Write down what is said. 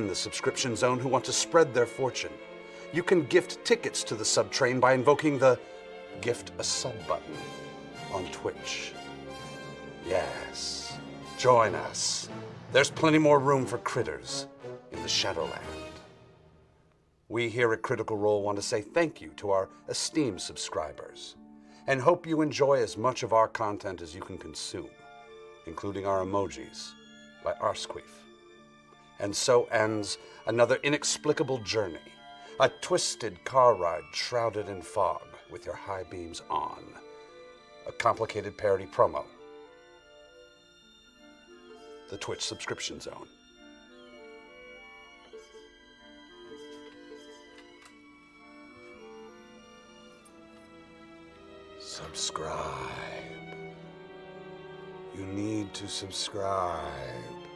in the subscription zone who want to spread their fortune. You can gift tickets to the subtrain by invoking the Gift a Sub button on Twitch. Yes, join us. There's plenty more room for critters in the Shadowland. We here at Critical Role want to say thank you to our esteemed subscribers and hope you enjoy as much of our content as you can consume, including our emojis by Arsequeef. And so ends another inexplicable journey, a twisted car ride shrouded in fog with your high beams on, a complicated parody promo, the Twitch subscription zone. Subscribe. You need to subscribe.